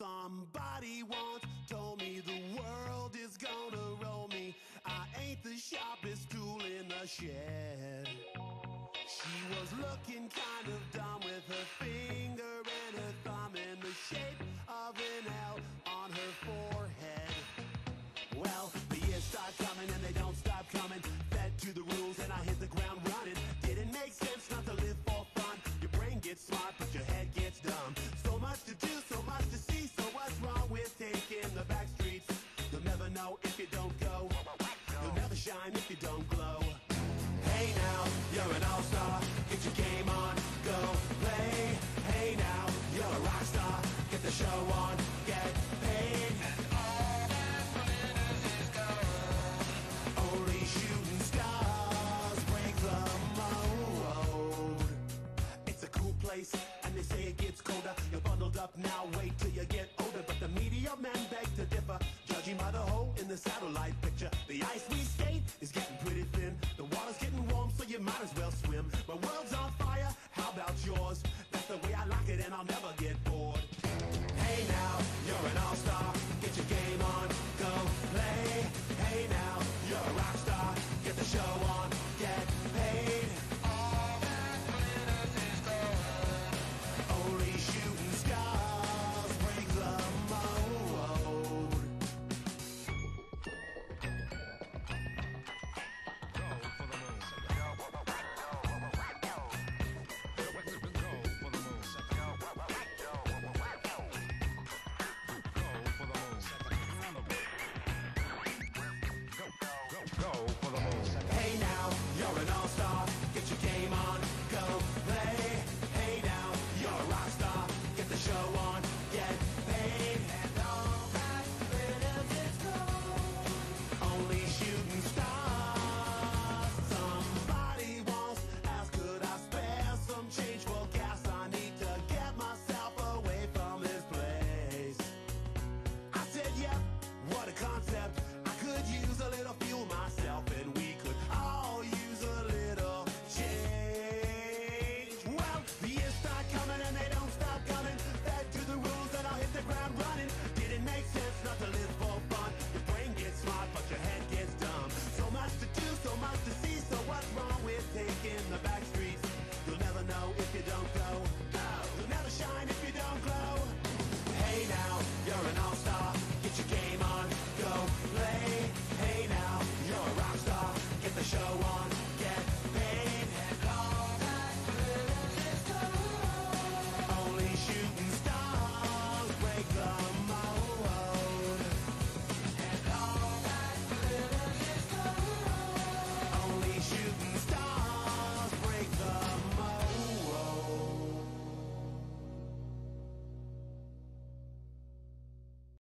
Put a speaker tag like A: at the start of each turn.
A: Somebody once told me the world is gonna roll me. I ain't the sharpest tool in the shed. She was looking kind of dumb with her shine if you don't glow. Hey now, you're an all-star. Get your game on, go play. Hey now, you're a rock star. Get the show on, get paid. Only shooting stars break the mold. It's a cool place, and they say it gets colder. You're bundled up now, wait till you get older. But the media men beg to differ, judging by the hole in the satellite picture. The ice we skate thin. The water's getting warm, so you might as well swim. My world's on fire, how about yours? That's the way I like it, and I'll never go on.